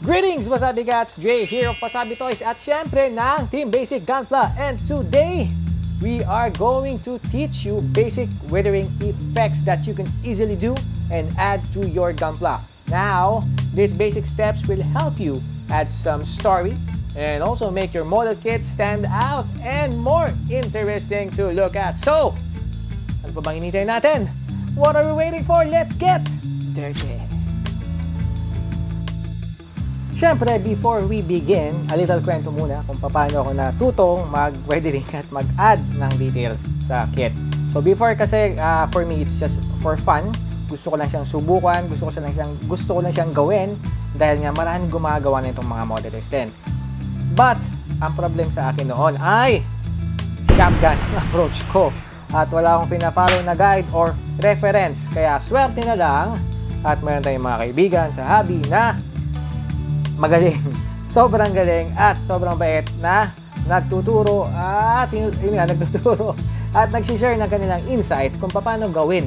Greetings, Wasabi Cats! Jay here of Wasabi Toys at syempre ng Team Basic Gunpla. And today, we are going to teach you basic withering effects that you can easily do and add to your Gunpla. Now, these basic steps will help you add some story and also make your model kit stand out and more interesting to look at. So, ano pa bang natin? What are we waiting for? Let's get dirty! Siyempre, before we begin, a little kwento muna kung paano ako natutong mag-weathering at mag-add ng detail sa kit. So before kasi, uh, for me, it's just for fun. Gusto ko lang siyang subukan, gusto ko lang siyang, gusto ko lang siyang gawin dahil nga maraming gumagawa na itong mga modelers din. But, ang problem sa akin noon ay shotgun approach ko. At wala akong pinafollow na guide or reference. Kaya swerte na lang at meron tayong mga kaibigan sa hobby na magaling, sobrang galing at sobrang bait na nagtuturo at yun nga, nagtuturo at nag-share ng kanilang insights kung paano gawin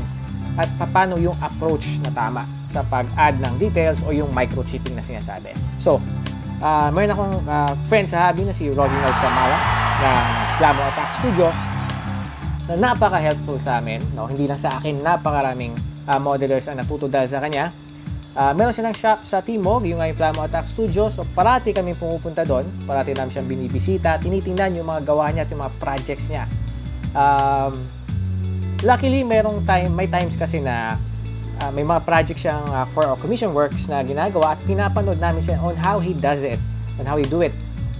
at paano yung approach na tama sa pag-add ng details o yung microchipping na sinasabi. So, uh, mayroon akong uh, friend sa hobby na si Reginald Samara ng Plamo Attack Studio na napaka-helpful sa amin. No? Hindi lang sa akin, napakaraming uh, modelers ang natuto dahil sa kanya Uh, meron silang shop sa Timog, yung ay Plamo Attack Studio. So, parati kami pumupunta doon. Parati namin siyang binibisita. Tinitingnan yung mga gawa niya at yung mga projects niya. Um, luckily, merong time, may times kasi na uh, may mga projects siyang uh, for uh, commission works na ginagawa at pinapanood namin siya on how he does it and how he do it.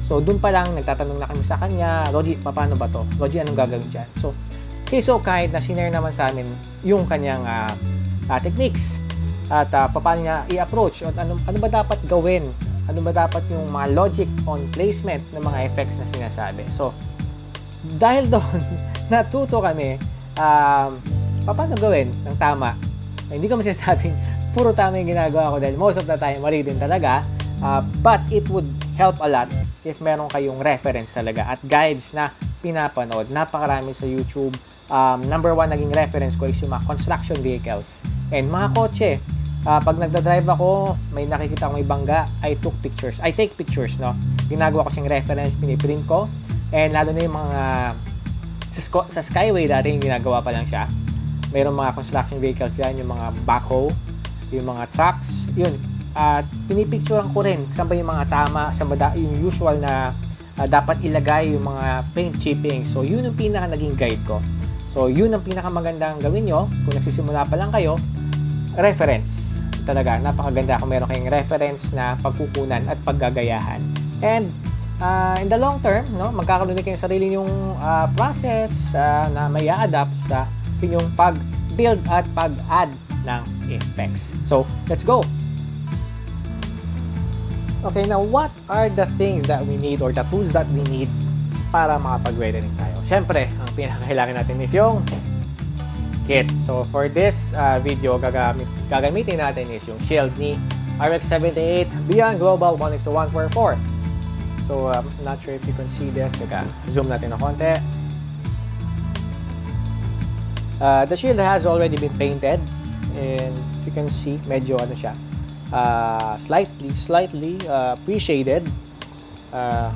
So, doon pa lang, nagtatanong na kami sa kanya, Roji, paano ba to? Roji, anong gagawin dyan? So, he's so kind na sinare naman sa amin yung kanyang uh, uh, techniques at uh, paano niya i-approach? At ano, ano ba dapat gawin? Ano ba dapat yung mga logic on placement ng mga effects na sinasabi? So dahil doon natuto kami um, paano gawin ng tama? Eh, hindi ko masasabing puro tama yung ginagawa ko dahil most of the time mali din talaga. Uh, but it would help a lot if meron kayong reference talaga at guides na pinapanood. Napakarami sa YouTube. Um, number one naging reference ko is yung mga construction vehicles. And mga kotse uh, pag nagda-drive ako, may nakikita akong may bangga, I took pictures. I take pictures, no? Ginagawa ko siyang reference, piniprint ko. And lalo na yung mga sa, sa Skyway dati yung ginagawa pa lang siya. Mayroong mga construction vehicles yan, yung mga backhoe, yung mga trucks, yun. At uh, pinipicturean ko rin saan ba yung mga tama, saan ba da, yung usual na uh, dapat ilagay yung mga paint chipping. So, yun yung pinaka naging guide ko. So, yun ang pinakamagandang gawin nyo kung nagsisimula pa lang kayo, reference talaga napakaganda kung meron kayong reference na pagkukunan at paggagayahan. And uh, in the long term, no, magkakaroon din kayo sarili yung uh, process uh, na may adapt sa inyong pag-build at pag-add ng effects. So, let's go! Okay, now what are the things that we need or the tools that we need para makapag-wedding tayo? Siyempre, ang pinakakailangan natin is yung kit. So for this uh, video, gagamit, gagamitin natin is yung shield ni RX-78 Beyond Global 1 is to 144. So I'm um, not sure if you can see this. Teka, zoom natin na konti. Uh, the shield has already been painted and you can see medyo ano siya uh, slightly slightly uh, pre-shaded uh,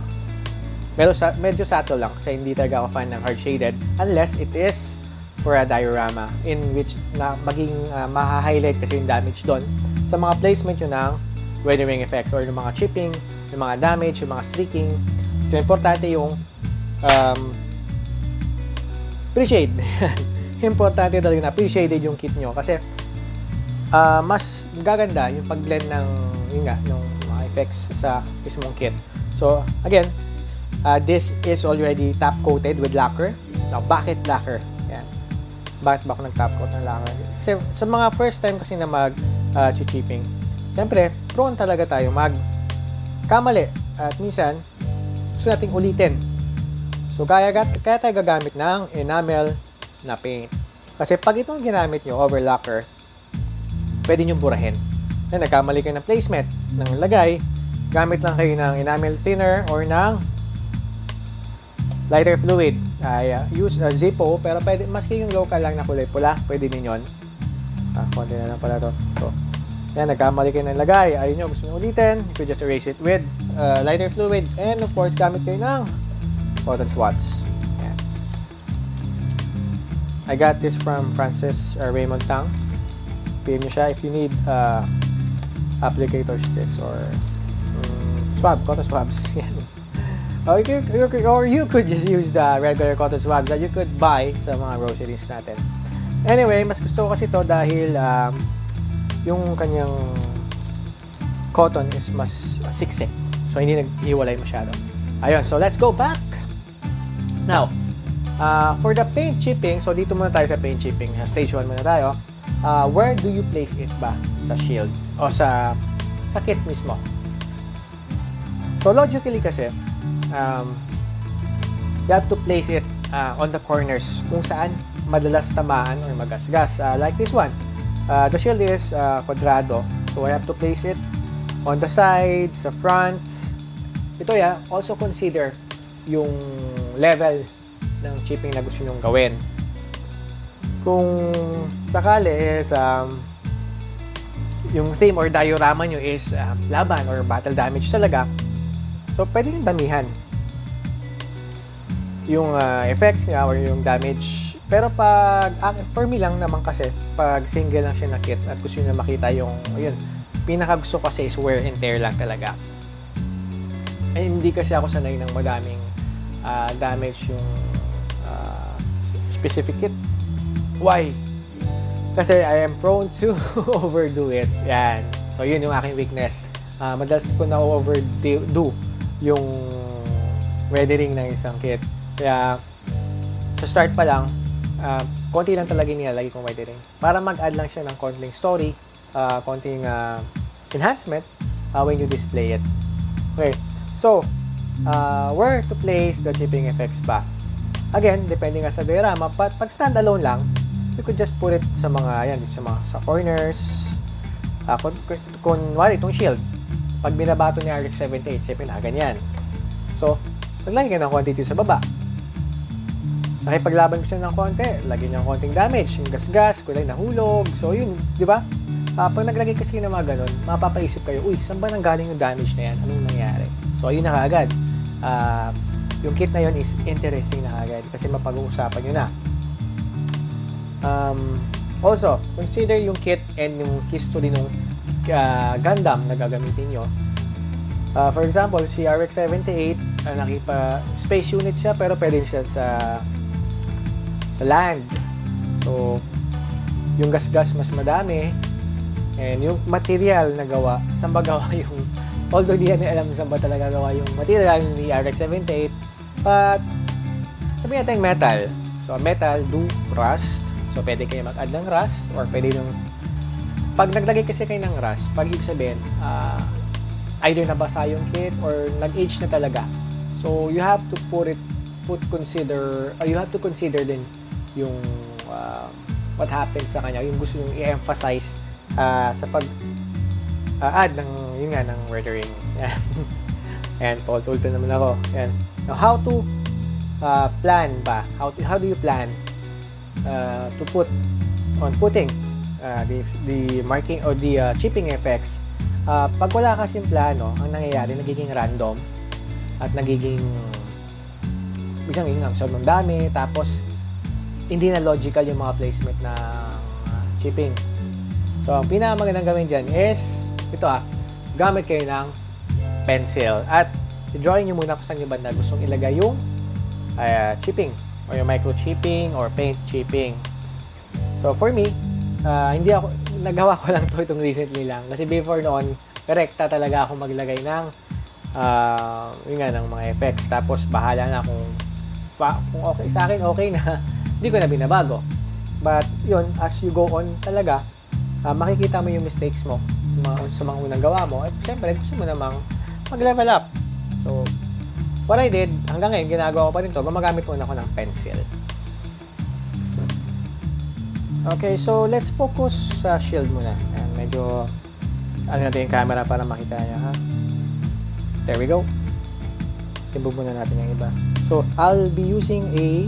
medyo, medyo subtle lang kasi hindi talaga ako fan ng hard shaded unless it is for a diorama in which na maging uh, maha-highlight kasi yung damage doon sa mga placement yun ng weathering effects or yung mga chipping, yung mga damage, yung mga streaking. So, importante yung um, pre-shade. importante talaga na pre-shaded yung kit nyo kasi uh, mas gaganda yung pag-blend ng yun nga, ng mga effects sa mismong kit. So, again, uh, this is already top coated with lacquer. Now, bakit lacquer? Bakit ba ako nag-top coat ng lacquer? Kasi sa mga first time kasi na mag uh, chipping, siyempre, prone talaga tayo mag kamali. At minsan, gusto nating ulitin. So, kaya, kaya tayo gagamit ng enamel na paint. Kasi pag itong ginamit nyo over lacquer, pwede nyo burahin. Yan, nagkamali kayo ng placement ng lagay, gamit lang kayo ng enamel thinner or ng lighter fluid. ay uh, use uh, Zippo, pero pwede, maski yung local lang na kulay pula, pwede din yun. Ah, konti na lang pala to. So, Yan, nagkamali kayo ng lagay. Ayun nyo, gusto nyo ulitin. You could just erase it with uh, lighter fluid. And of course, gamit kayo ng cotton swabs. Yan. I got this from Francis uh, Raymond Tang. PM nyo siya if you need uh, applicator sticks or um, swab, cotton swabs. Yan. Or you, you, or you could just use the regular cotton swabs that you could buy sa mga groceries natin. Anyway, mas gusto ko kasi to dahil um, yung kanyang cotton is mas siksik. So, hindi naghiwalay masyado. Ayun, so let's go back. Now, uh, for the paint chipping, so dito muna tayo sa paint chipping. Stage 1 muna tayo. Uh, where do you place it ba? Sa shield? O sa, sa kit mismo? So, logically kasi, um, you have to place it uh, on the corners kung saan madalas tamaan or magasgas. Uh, like this one. Uh, the shield is uh, quadrado. So, I have to place it on the sides, sa front. Ito ya, also consider yung level ng chipping na gusto nyong gawin. Kung sakali is um, yung theme or diorama nyo is um, laban or battle damage talaga, so pwede yung damihan yung uh, effects niya or yung damage pero pag, uh, for me lang naman kasi, pag single lang siya na kit at gusto nyo makita yung, ayun, pinaka gusto kasi is wear and tear lang talaga. Eh, hindi kasi ako sanay ng madaming uh, damage yung uh, specific kit. Why? Kasi I am prone to overdo it. Yan. So, yun yung aking weakness. Uh, madalas ko na overdo yung weathering ng isang kit. Kaya, sa start pa lang, uh, konti lang talaga nilalagay kong weathering. Para mag-add lang siya ng konting story, uh, konting uh, enhancement uh, when you display it. Okay, so, uh, where to place the chipping effects ba? Again, depending nga sa diorama, but pag standalone lang, you could just put it sa mga, yan, sa mga sa corners, uh, kung, kung, wari, itong shield, pag binabato ni RX-78, siyempre na ganyan. So, naglagay ka ng quantity sa baba nakipaglaban ko siya ng konti, lagyan niya ng konting damage, yung gas-gas, kulay nahulog, so yun, di ba? Uh, pag naglagay kasi ng mga ganun, mapapaisip kayo, uy, saan ba nanggaling yung damage na yan? Anong nangyari? So, ayun na kaagad. Uh, yung kit na yun is interesting na kaagad kasi mapag-uusapan nyo na. Um, also, consider yung kit and yung history ng uh, Gundam na gagamitin nyo. Uh, for example, si RX-78, uh, nakipa space unit siya pero pwede siya sa sa land. So, yung gasgas mas madami and yung material na gawa, saan ba gawa yung although di yan alam saan ba talaga gawa yung material ni RX-78 but sabi natin metal. So, metal do rust. So, pwede kayo mag-add ng rust or pwede yung pag naglagay kasi kayo ng rust, pag ibig sabihin, uh, either nabasa yung kit or nag-age na talaga. So, you have to put it, put consider, uh, you have to consider din yung uh, what happened sa kanya, yung gusto yung i-emphasize uh, sa pag uh, add ng yun nga ng weathering. And Paul Tulto naman ako. Yan. Now, how to uh, plan ba? How to, how do you plan uh, to put on putting uh, the, the marking or the uh, chipping effects uh, pag wala kasing plano, ang nangyayari, nagiging random at nagiging isang ingam sobrang dami tapos hindi na logical yung mga placement ng chipping. So, ang pinakamagandang gawin dyan is, ito ah, gamit kayo ng pencil at i-drawing nyo muna kung saan nyo banda gustong ilagay yung uh, chipping or yung microchipping or paint chipping. So, for me, uh, hindi ako, nagawa ko lang to itong recently lang. Kasi before noon, direkta talaga ako maglagay ng uh, yun nga, ng mga effects. Tapos, bahala na kung, kung okay sa akin, okay na hindi ko na binabago. But, yun, as you go on talaga, uh, makikita mo yung mistakes mo mga, sa mga unang gawa mo. At syempre, gusto mo namang mag-level up. So, what I did, hanggang ngayon, ginagawa ko pa rin to, gumagamit muna ako ng pencil. Okay, so let's focus sa shield muna. Ayan, medyo, ano natin yung camera para makita niya, ha? There we go. Timbog muna natin yung iba. So, I'll be using a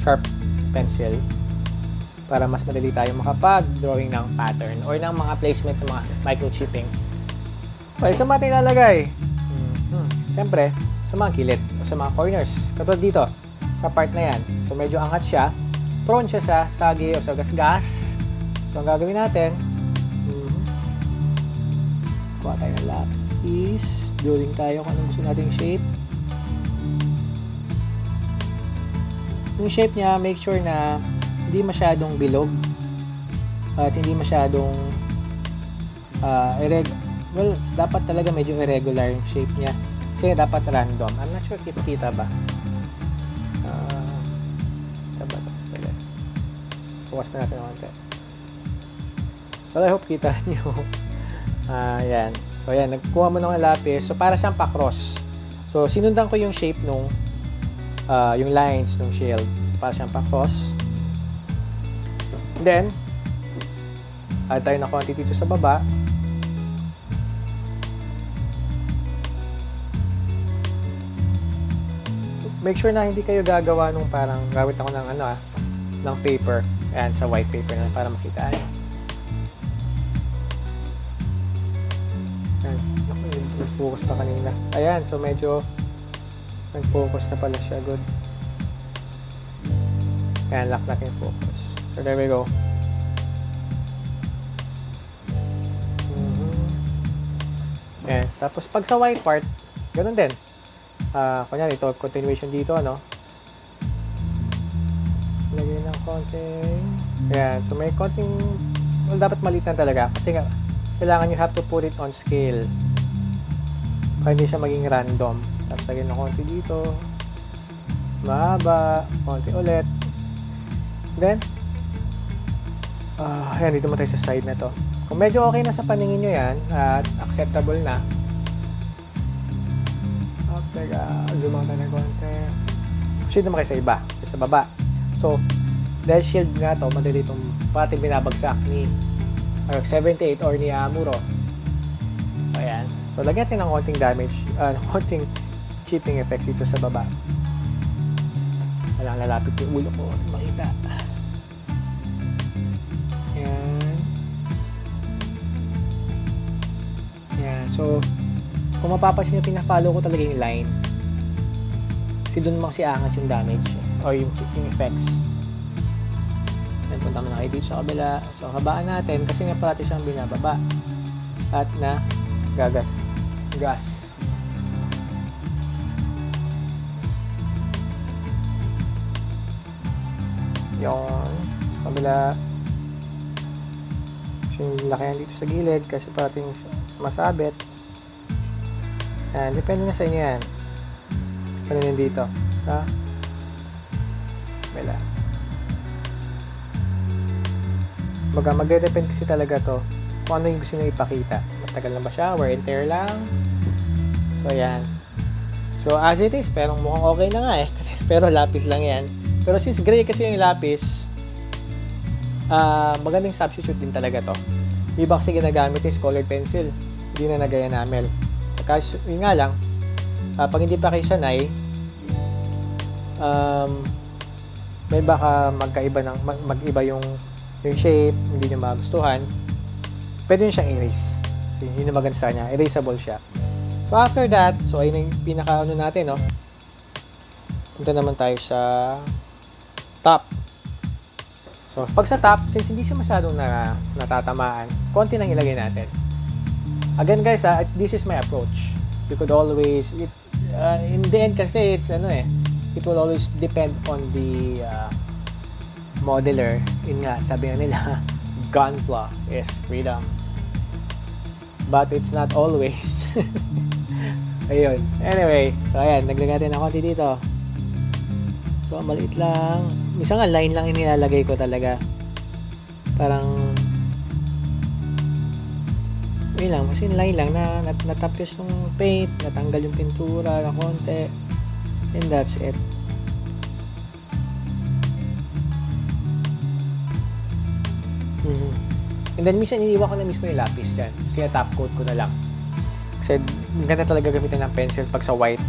sharp pencil. para mas madali tayo makapag-drawing ng pattern or ng mga placement ng mga microchipping. Okay, sa mga ilalagay? Hmm, Siyempre, sa mga kilid o sa mga corners. Katulad dito, sa part na yan. So, medyo angat siya. Prone siya sa sagi o sa gasgas. So, ang gagawin natin, hmm, kuha tayo ng lapis. Drawing tayo kung anong gusto nating shape. Yung shape niya, make sure na hindi masyadong bilog at hindi masyadong uh, irreg well, dapat talaga medyo irregular yung shape niya kasi dapat random I'm not sure if kita ba focus pa natin konti. Well I hope kita nyo uh, yan so yan nagkuha mo ng lapis. So para siyang pa-cross. So sinundan ko yung shape nung uh, yung lines ng shield. So para siyang pa-cross. Then, add tayo na konti dito sa baba. Make sure na hindi kayo gagawa nung parang gawit ako ng ano ah, ng paper. Ayan, sa white paper na para makita nyo. Ayan, naku, nag-focus pa kanina. Ayan, so medyo nag-focus na pala siya. Good. Ayan, lock natin yung focus. So there we go. Mm-hmm. Ayan. Tapos pag sa white part, ganun din. Uh, kunyari, ito, continuation dito, ano? Ng konting... Ayan. So may konting... Well, dapat maliit na talaga. Kasi nga, kailangan you have to put it on scale. Para hindi siya maging random. Tapos lagyan ng konti dito. Mahaba. Konti ulit. Then, uh, ayan, dito mo tayo sa side na to. Kung medyo okay na sa paningin nyo yan, at acceptable na, oh, teka, zoom out na konti. Proceed naman kayo sa iba, sa baba. So, dahil shield nga to, madali itong pati binabagsak ni RX-78 or ni Amuro. So, ayan. So, lagyan natin ng konting damage, uh, konting chipping effects dito sa baba. Walang lalapit yung ulo ko. Makita. So, kung mapapansin nyo, pina-follow ko talaga yung line. Kasi doon kasi angat yung damage or yung, yung effects. Mo na kayo dito sa kabila. So, habaan natin kasi nga parati siyang binababa. At na gagas. Gas. Yung kabila. Yung laki dito sa gilid kasi parating masabit. Yan, depende na sa inyo yan. Ano yun dito? Ha? Wala. Baga, magde-depend kasi talaga to kung ano yung gusto nyo ipakita. Matagal na ba siya? Wear and tear lang? So, yan. So, as it is, pero mukhang okay na nga eh. Kasi, pero lapis lang yan. Pero since gray kasi yung lapis, uh, magandang substitute din talaga to. Iba kasi ginagamit is colored pencil. Hindi na nagaya enamel. Kasi, yun nga lang, uh, pag hindi pa kayo sanay, um, may baka magkaiba ng mag, mag-iba yung yung shape, hindi nyo magustuhan, pwede nyo siyang erase. So, yun yung maganda sa kanya. Erasable siya. So, after that, so, ayun yung pinaka ano natin, no? Punta naman tayo sa top. So, pag sa top, since hindi siya masyadong na, natatamaan, konti lang ilagay natin. Again guys, uh, this is my approach. You could always, it, uh, in the end kasi, it's ano eh, it will always depend on the uh, modeler. Yun nga, sabi nga nila, gunpla is freedom. But it's not always. Ayun. Anyway, so ayan, naglagay natin ng konti dito. So, maliit lang minsan nga line lang inilalagay ko talaga parang yun lang kasi line lang na nat natapis yung paint natanggal yung pintura na konti and that's it and then minsan iniiwan ko na mismo yung lapis dyan kasi top coat ko na lang kasi ganda talaga gamitin ng pencil pag sa white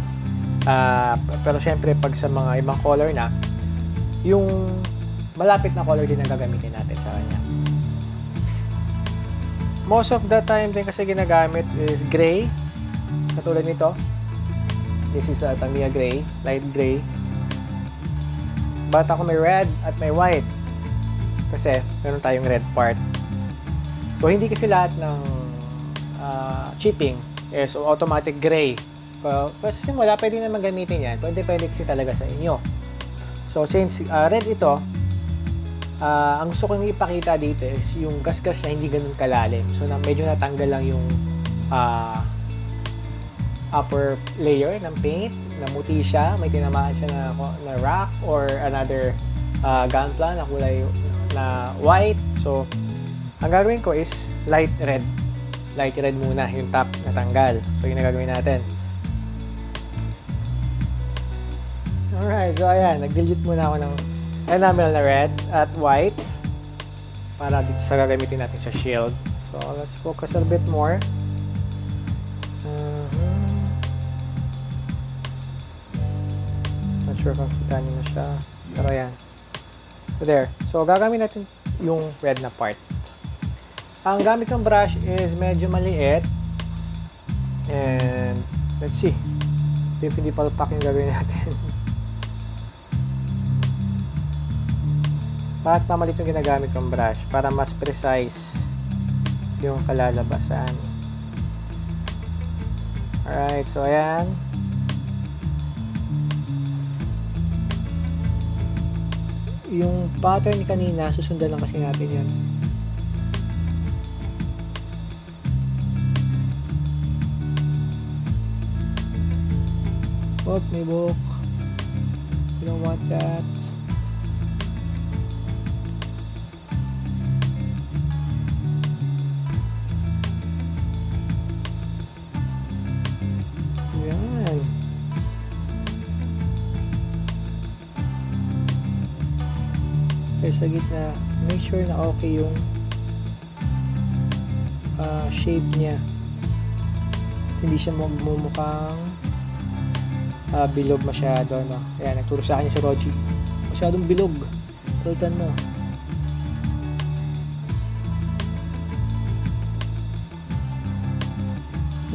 uh, pero syempre pag sa mga ibang color na yung malapit na color din ang gagamitin natin sa kanya. Most of the time din kasi ginagamit is gray. Katulad nito. This is a Tamiya gray, light gray. But ako may red at may white. Kasi meron tayong red part. So hindi kasi lahat ng uh, chipping is automatic gray. Uh, sa simula, pwede naman gamitin yan. Pwede, pwede kasi talaga sa inyo. So, since uh, red ito, uh, ang gusto kong ipakita dito is yung gasgas niya hindi ganun kalalim. So, na, medyo natanggal lang yung uh, upper layer ng paint. Namuti siya. May tinamaan siya na, na rock or another uh, gunpla na kulay na white. So, ang gagawin ko is light red. Light red muna yung top natanggal. So, yun ang gagawin natin. Alright, so ayan, nag-dilute muna ako ng enamel na red at white para dito sa gagamitin natin sa shield. So, let's focus a bit more. Uh-huh. Not sure kung kita nyo na siya. Pero ayan. So, there. So, gagamitin natin yung red na part. Ang gamit ng brush is medyo maliit. And, let's see. If hindi palpak yung gagawin natin. Bakit mamalit yung ginagamit kong brush? Para mas precise yung kalalabasan. Alright, so ayan. Yung pattern kanina, susundan lang kasi natin yan. Oh, may book. We don't want that. sa gitna make sure na okay yung uh, shape niya At hindi siya magmumukhang uh, bilog masyado no? ayan nagturo sa akin si Roji masyadong bilog tultan mo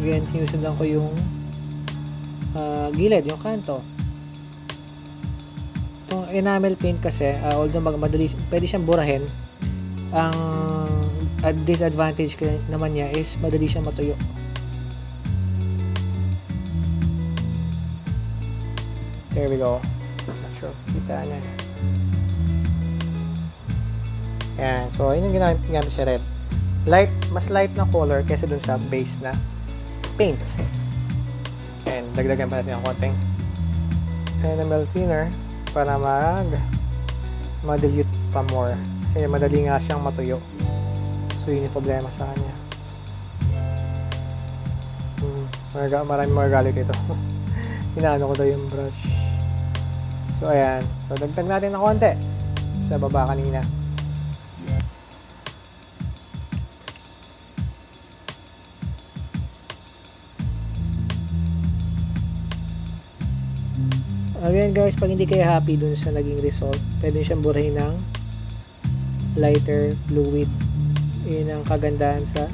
again sinusundan ko yung uh, gilid yung kanto itong enamel paint kasi, uh, although mag madali, pwede siyang burahin, ang uh, disadvantage naman niya is madali siyang matuyo. There we go. Not sure. Kita niya. Ayan. So, yun yung ginamit, ginamit sa red. Light, mas light na color kaysa dun sa base na paint. And dagdagan pa natin ang konting enamel thinner para mag ma-dilute pa more kasi madali nga siyang matuyo so yun yung problema sa kanya hmm, maraming magagalit ito inaano ko daw yung brush so ayan so dagdag natin ng konti sa baba kanina Again guys, pag hindi kayo happy dun sa naging result, pwede siyang burahin ng lighter fluid. Yun ang kagandahan sa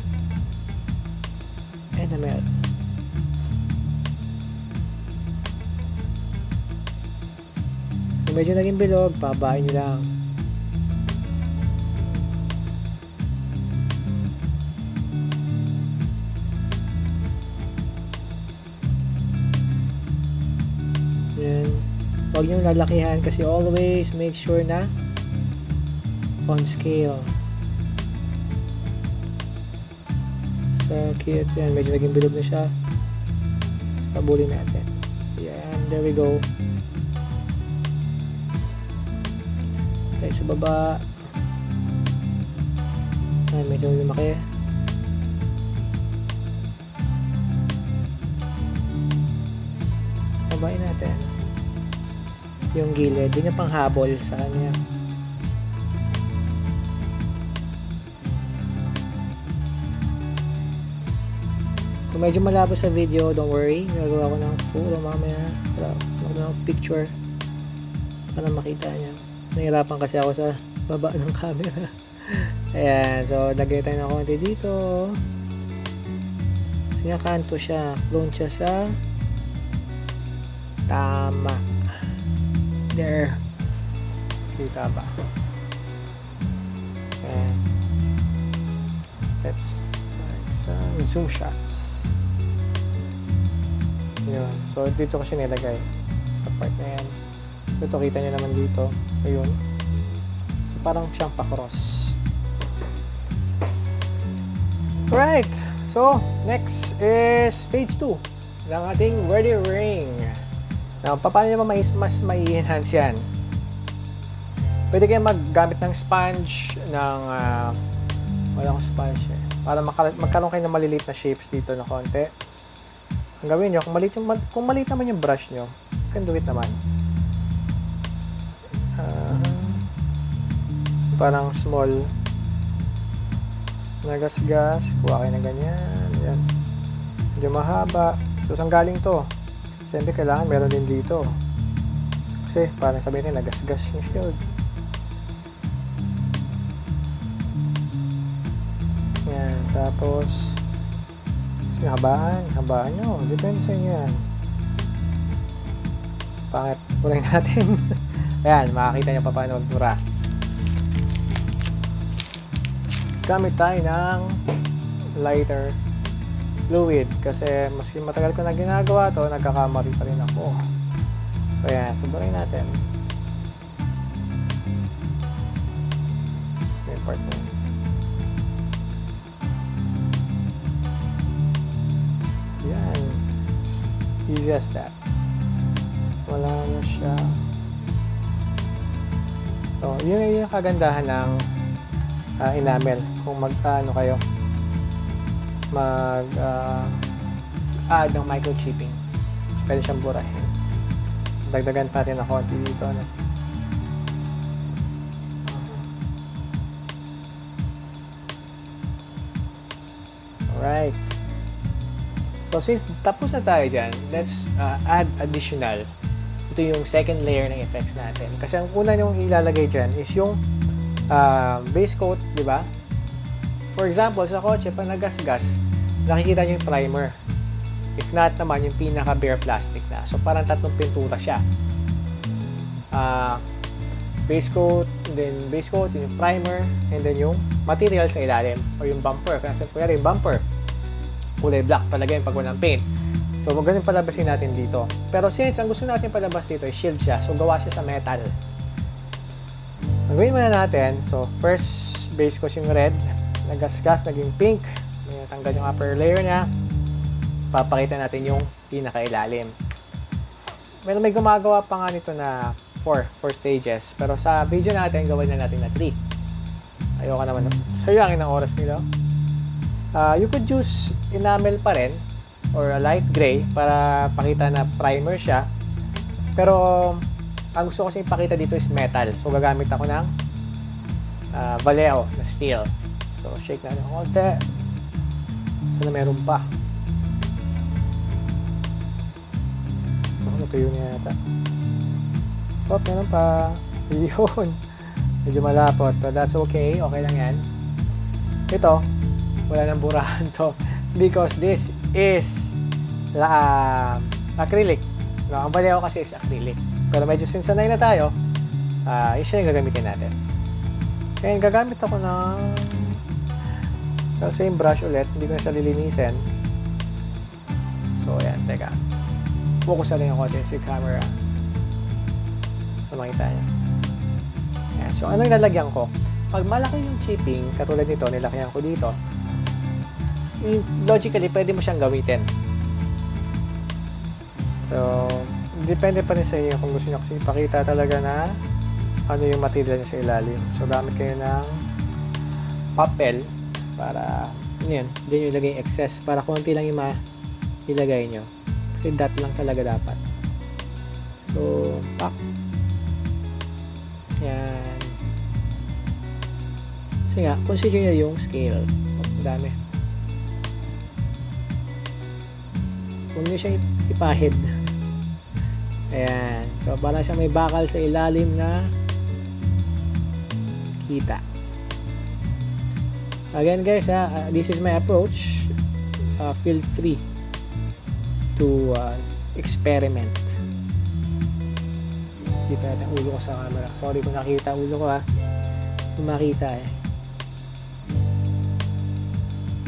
enamel. Medyo naging bilog, pabain nyo lang. Huwag nyo lalakihan kasi always make sure na on scale. Sa kit, yan, medyo naging bilog na siya. Pabulin natin. Yan, there we go. Tayo sa baba. Yan, medyo lumaki. Babain natin yung gilid. Yun yung panghabol sa kanya. Kung medyo malabo sa video, don't worry. Gagawa ko ng photo mamaya. Para magagawa ng picture para makita niya. Nahirapan kasi ako sa baba ng camera. Ayan, so lagay tayo ng konti dito. Kasi nga kanto siya. Clone siya sa tama. There. Kita ba? Ayan. Let's sa zoom shots. Yun. So, dito ko siya nilagay. Sa part na yan. Ito kita nyo naman dito. Ayun. So, parang siyang pa-cross. Alright. So, next is stage 2 ng ating ready ring. Now, paano naman mais, mas mai-enhance yan? Pwede kayo maggamit ng sponge, ng, uh, wala akong sponge eh. Para magkaroon kayo ng maliliit na shapes dito na konti. Ang gawin nyo, kung maliit, yung, kung maliit naman yung brush nyo, you can do it naman. Uh, parang small nagasgas, kuha kayo ng ganyan, yan. Medyo mahaba. So, saan galing to? Siyempre, kailangan meron din dito. Kasi, parang sabihin natin, nagasgas yung shield. Yan, tapos, sige, habaan, habaan nyo. Depende sa inyo yan. Pangit, puray natin. Ayan, makakita nyo pa paano magpura. Gamit tayo ng lighter fluid kasi maski matagal ko na ginagawa to nagkakamari pa rin ako. So yan suburin natin. May part mo yan It's easy as that. Wala na siya so yun yung kagandahan ng uh, enamel. Kung mag ano kayo mag uh, add ng microchipping. Pwede siyang burahin. Dagdagan pa rin ng konti dito no? alright. So since tapos na tayo dyan let's uh, add additional ito yung second layer ng effects natin kasi ang una yung ilalagay dyan is yung uh, base coat di ba For example, sa kotse, pag nagasgas, nakikita nyo yung primer. If not naman, yung pinaka bare plastic na. So, parang tatlong pintura siya. Uh, base coat, then base coat, yung primer, and then yung material sa ilalim, or yung bumper. Kasi kaya yung bumper, kulay black talaga yung pag walang paint. So, ganun palabasin natin dito. Pero since ang gusto natin palabas dito ay shield siya, so gawa siya sa metal. Ang gawin muna natin, so first base coat yung red, nagasgas, naging pink. Natanggal yung upper layer niya. Papakita natin yung pinakailalim. Meron may gumagawa pa nga nito na 4, 4 stages. Pero sa video natin, gawin na natin na 3. Ayoko naman sayangin ang oras nila. Uh, you could use enamel pa rin or a light gray para pakita na primer siya. Pero ang gusto ko kasi ipakita dito is metal. So gagamit ako ng uh, Vallejo na steel. So, shake natin ng konti. Sana meron pa. Oh, natuyo niya yata. Oh, meron pa. Yun. Medyo malapot. But that's okay. Okay lang yan. Ito, wala nang burahan to. Because this is la, uh, acrylic. No, ang bali kasi is acrylic. Pero medyo sinsanay na tayo, uh, yun siya yung gagamitin natin. And gagamit ako ng So, same brush ulit. Hindi ko na siya lilinisin. So, ayan. Teka. Focus na rin ako din si camera. So, makita niya. Ayan. So, ano yung lalagyan ko? Pag malaki yung chipping, katulad nito, nilakyan ko dito, logically, pwede mo siyang gamitin. So, depende pa rin sa inyo kung gusto niyo kasi ipakita talaga na ano yung material niya sa ilalim. So, gamit kayo ng papel para yun, dyan yung ilagay excess para konti lang yung ilagay nyo kasi dot lang talaga dapat. So pak. Yan. Kasi nga consider nyo yung scale. Oh, dami huwag nyo siyang ipahid ayan so para siya may bakal sa ilalim na makita. Again guys, uh, this is my approach. Uh, feel free to uh, experiment. Kita natin ulo ko sa camera. Sorry kung nakita ulo ko ha. Kung makita eh.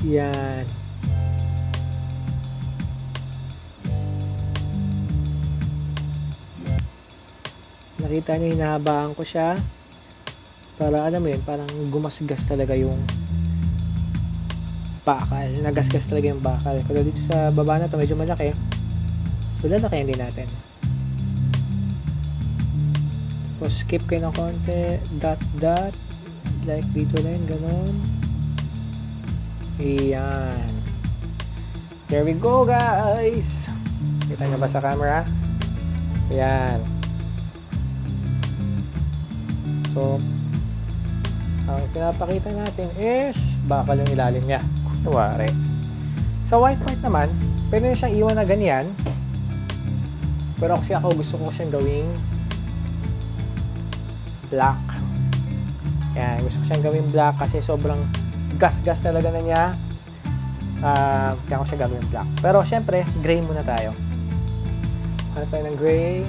Yan. Nakita niyo, hinahabaan ko siya. Para alam mo yun, parang gumasgas talaga yung bakal. Nagasgas talaga yung bakal. Kaya dito sa baba na to, medyo malaki. So, lalakayin din natin. Tapos, skip kayo ng konti. Dot, dot. Like dito na yun, ganun. Ayan. There we go, guys! Kita nyo ba sa camera? Ayan. So, ang pinapakita natin is bakal yung ilalim niya. Kunwari. Sa white part naman, pwede nyo siyang iwan na ganyan. Pero kasi ako gusto ko siyang gawing black. Yan, gusto ko siyang gawing black kasi sobrang gas-gas talaga na niya. Uh, kaya ko siya gagawin black. Pero syempre, gray muna tayo. Ano tayo ng gray?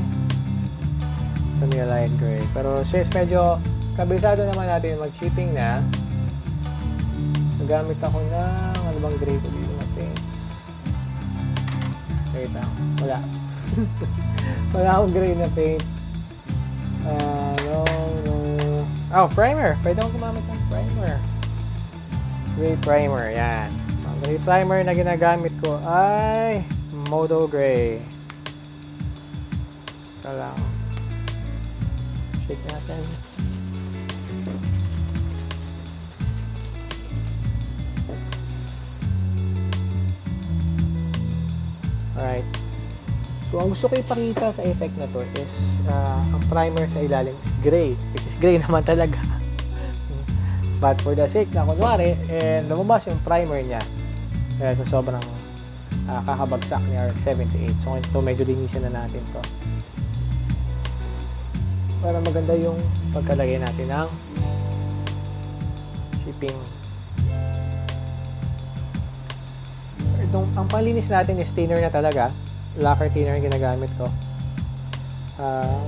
Niya light gray. Pero since medyo kabisado naman natin mag-shipping na, nagamit ako ng ano bang gray ko dito na paints. Wait lang. Wala. Wala akong gray na paint. Uh, no, no. Oh, primer. Pwede akong gumamit ng primer. Gray primer. Yan. So, ang gray primer na ginagamit ko ay Modo Gray. Ito lang. Shake natin. Alright. So, ang gusto ko ipakita sa effect na to is uh, ang primer sa ilalim is gray. Which is gray naman talaga. But for the sake na kunwari, eh, lumabas yung primer niya. Kaya sa sobrang uh, kakabagsak ni RX-78. So, ito medyo linisin na natin to. Para maganda yung pagkalagay natin ng shipping itong, ang palinis natin is thinner na talaga. Lacquer thinner yung ginagamit ko. Uh,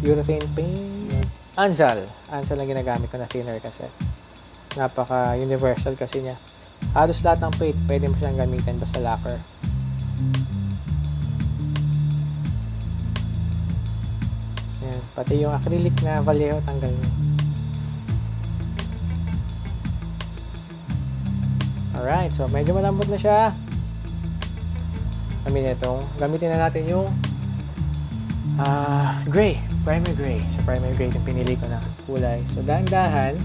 urethane paint. Ansal. Ansal ang ginagamit ko na thinner kasi. Napaka-universal kasi niya. Halos lahat ng paint, pwede mo siyang gamitin basta lacquer. Pati yung acrylic na Vallejo, tanggal niya. Alright, so medyo malambot na siya. Kami nitong, gamitin na natin yung uh, gray, primer gray. So primer gray yung pinili ko na kulay. So dahan-dahan,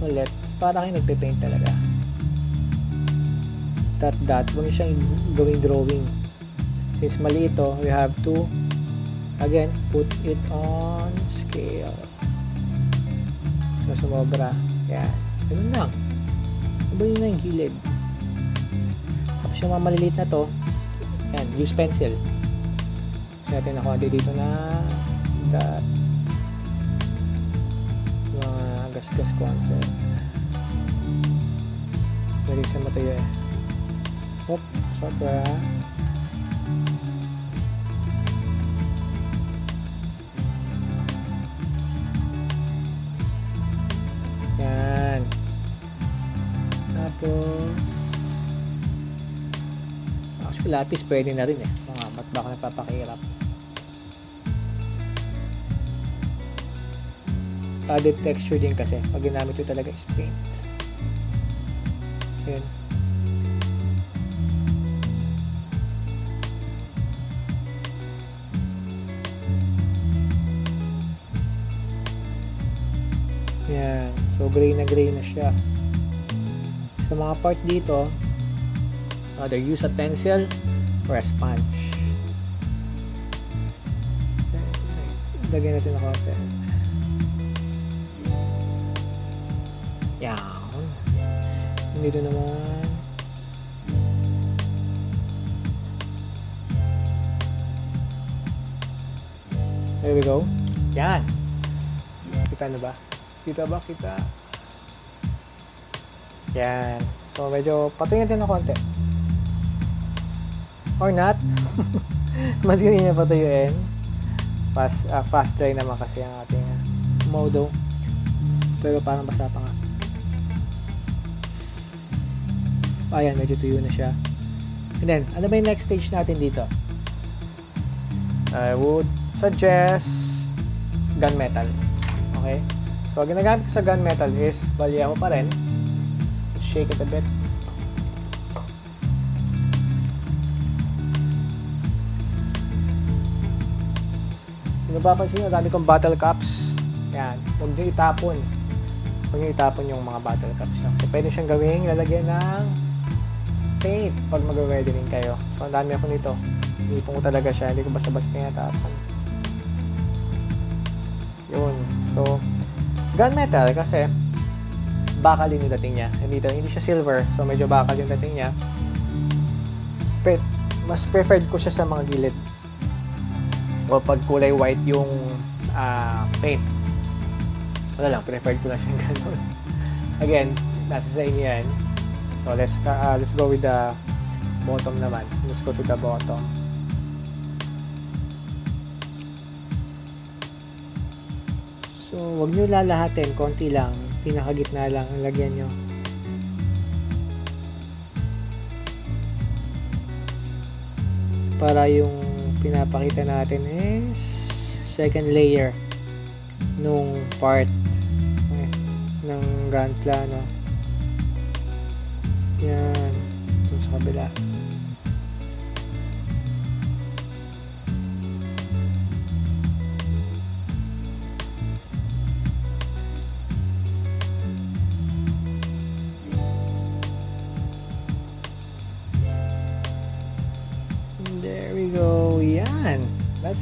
ulit, para kayo nagpe-paint talaga. Dot dot, huwag siyang gawing drawing. Since mali ito, we have to, again, put it on scale. So sumobra. Yan. Ganun lang. Ibayin na yung gilid. Tapos yung mga maliliit na to, yan, use pencil. So natin ako dito na dot mga gas-gas konti. Pwede sa matuyo eh. Hop, sobra. Lapis pwede na rin eh. Mga ba't ba ako nagpapakirap? Added texture din kasi. Pag ginamit ko talaga is paint. Yan. Yan. So, gray na gray na siya. Sa mga part dito, either use a pencil or a sponge. Lagyan natin ng konti. Yan. Dito naman. There we go. Yan. Kita na ba? Kita ba? Kita. Yan. So, medyo patuyin natin ng konti. Or not. Mas ganyan niya patuyuin. Fast, uh, fast dry naman kasi ang ating uh, modo. Pero parang basa pa nga. Ayan, medyo tuyo na siya. And then, ano ba yung next stage natin dito? I would suggest gunmetal. Okay? So, ang ginagamit ko sa gunmetal is Vallejo pa rin. Shake it a bit. Kung napapansin nyo, dami kong bottle cups. Yan. Huwag nyo itapon. Huwag nyo itapon yung mga bottle cups nyo. So, pwede siyang gawing lalagyan ng paint pag mag-wedding kayo. So, ang dami ako nito. Ipon ko talaga siya. Hindi ko basta-basta pinatapon. Yun. So, gunmetal kasi bakal din yung dating niya. Hindi, hindi siya silver. So, medyo bakal yung dating niya. But, mas preferred ko siya sa mga gilid. O pag kulay white yung uh, paint. Wala lang, preferred ko lang siya ganun. Again, nasa sa inyo yan. So let's uh, let's go with the bottom naman. Let's go to the bottom. So, wag nyo lalahatin, konti lang, pinakagitna lang ang lagyan nyo. Para yung pinapakita natin is second layer nung part eh, ng ground plano. Yan. Ito sa kabila.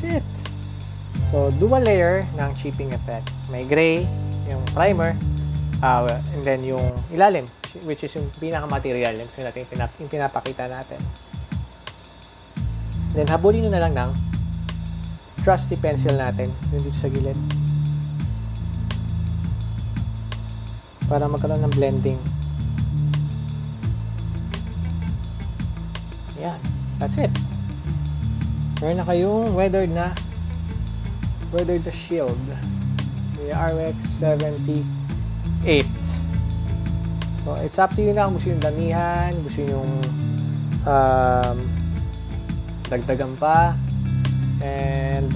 That's it. So, dual layer ng chipping effect. May gray, yung primer, uh, and then yung ilalim, which is yung pinaka-material, yung, natin, pinap, yung pinapakita natin. Then, habulin nyo na lang ng trusty pencil natin, yung dito sa gilid. Para magkaroon ng blending. Yan. That's it. Meron na kayong weathered na weathered the shield. The RX 78. So, it's up to you na kung gusto yung damihan, gusto yung um, dagdagan pa. And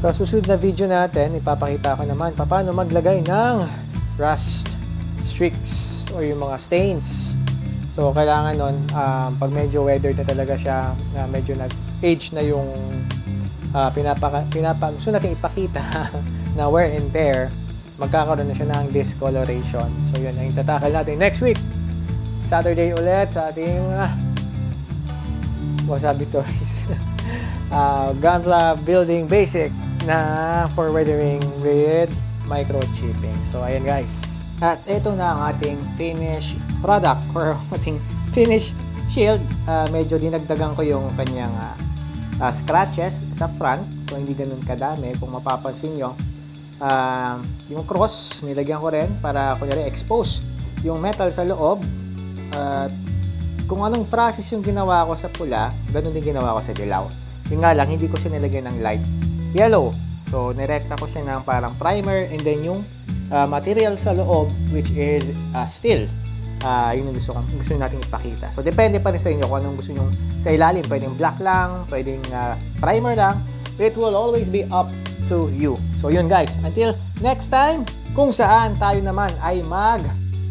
sa susunod na video natin, ipapakita ko naman paano maglagay ng rust streaks or yung mga stains. So, kailangan nun, um, pag medyo weathered na talaga siya, na medyo nag-age na yung uh, pinapa, pinapa, gusto natin ipakita na wear and tear, magkakaroon na siya ng discoloration. So, yun ang tatakal natin next week. Saturday ulit sa ating uh, Wasabi Toys. uh, Gantla Building Basic na for weathering with microchipping. So, ayan guys. At ito na ang ating finished product or ating finished shield. Uh, medyo dinagdagan ko yung kanyang uh, uh, scratches sa front. So, hindi ganun kadami. Kung mapapansin nyo, uh, yung cross, nilagyan ko rin para kunyari expose yung metal sa loob. At uh, kung anong process yung ginawa ko sa pula, ganun din ginawa ko sa dilaw. Yung nga lang, hindi ko siya nilagyan ng light yellow. So, nirekta ko siya ng parang primer and then yung uh, material sa loob which is uh, steel. Uh, yun yung gusto, gusto natin ipakita. So, depende pa rin sa inyo kung anong gusto nyo sa ilalim. Pwedeng black lang, pwedeng uh, primer lang. But it will always be up to you. So, yun guys. Until next time, kung saan tayo naman ay mag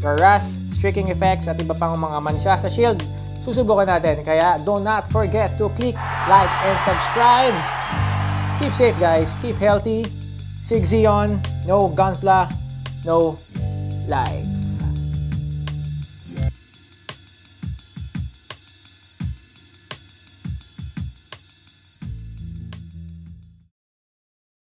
rust, streaking effects at iba pang mga mansya sa shield, susubukan natin. Kaya do not forget to click like and subscribe. Keep safe guys. Keep healthy. Sig Zion. No Gunpla. No lie.